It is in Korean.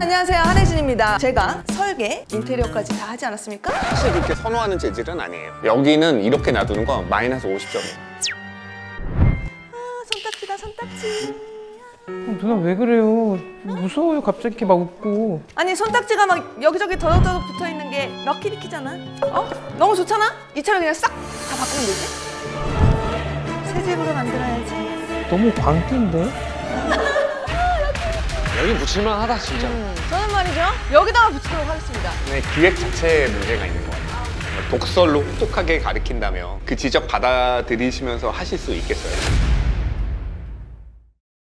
안녕하세요 한혜진입니다 제가 설계, 인테리어까지 다 하지 않았습니까? 사실 그렇게 선호하는 재질은 아니에요. 여기는 이렇게 놔두는 건 마이너스 50점이에요. 아 손딱지다 손딱지 어, 누나 왜 그래요? 무서워요 갑자기 이렇게 막 웃고 아니 손딱지가 막 여기저기 더덕더덕 붙어있는 게 럭키비키잖아 어? 너무 좋잖아? 이 차를 그냥 싹 다 바꾸면 되지 새 집으로 만들어야지 너무 광기인데? 여기 붙일만 하다 진짜. 저는 말이죠 여기다가 붙이도록 하겠습니다 네, 기획 자체에 문제가 있는 것 같아요. 독설로 혹독하게 가리킨다면 그 지적 받아들이시면서 하실 수 있겠어요?